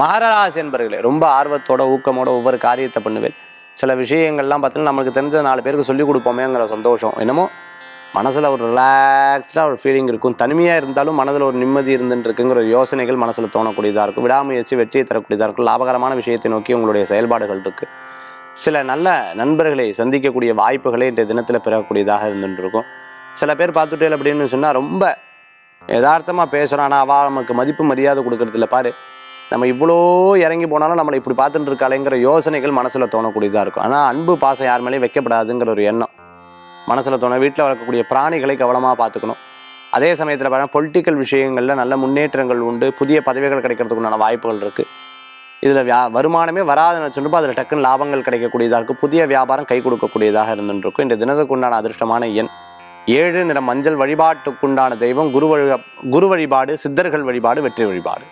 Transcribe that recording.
மகராசி என்பர்களே ரொம்ப ஆர்வத்தோட ஊக்கமோட ஒவ்வொரு காரியத்தை பண்ணுவேன். சில விஷயங்கள்லாம் பார்த்தீங்கன்னா நம்மளுக்கு தெரிஞ்ச நாலு பேருக்கு சொல்லிக் கொடுப்போமேங்கிற சந்தோஷம். என்னமோ? மனசில் ஒரு ரிலாக்ஸ்டாக ஒரு ஃபீலிங் இருக்கும். தனிமையாக இருந்தாலும் மனதில் ஒரு நிம்மதி இருந்துட்டு இருக்குங்கிற யோசனைகள் மனசில் தோணக்கூடியதாக இருக்கும். விடாமுயற்சி வெற்றியை தரக்கூடியதாக இருக்கும். லாபகரமான விஷயத்தை நோக்கி உங்களுடைய செயல்பாடுகள் இருக்குது சில நல்ல நண்பர்களை சந்திக்கக்கூடிய வாய்ப்புகளை இன்றைய தினத்தில் பெறக்கூடியதாக இருந்துருக்கும் சில பேர் பார்த்துட்டே அப்படின்னு சொன்னால் ரொம்ப யதார்த்தமாக பேசுகிறான் ஆனால் அவள் நமக்கு மதிப்பு மரியாதை கொடுக்கறதில்ல. பாரு நம்ம இவ்வளோ இறங்கி போனாலும் நம்மளை இப்படி பார்த்துட்டு இருக்காளேங்கிற யோசனைகள் மனசில் தோணக்கூடியதாக இருக்கும். ஆனால் அன்பு பாசம் யார் மேலேயும் வைக்கப்படாதுங்கிற ஒரு எண்ணம் மனசில் தோணும். வீட்டில் வளர்க்கக்கூடிய பிராணிகளை கவனமாக பார்த்துக்கணும். அதே சமயத்தில் பார்த்தா பொலிட்டிக்கல் விஷயங்களில் நல்ல முன்னேற்றங்கள் உண்டு. புதிய பதவிகள் கிடைக்கிறதுக்கு உண்டான வாய்ப்புகள் இருக்குது இதில் வியா வருமானமே வராதுன்னு வச்சுருப்போம் அதில் டக்குன்னு லாபங்கள் கிடைக்கக்கூடியதாக இருக்கும் புதிய வியாபாரம் கை கொடுக்கக்கூடியதாக இருந்துருக்கும் இந்த தினத்துக்கு உண்டான அதிர்ஷ்டமான எண் ஏழு. நிற மஞ்சள் வழிபாட்டுக்குண்டான தெய்வம். குரு வழி குரு வழிபாடு சித்தர்கள் வழிபாடு வெற்றி வழிபாடு.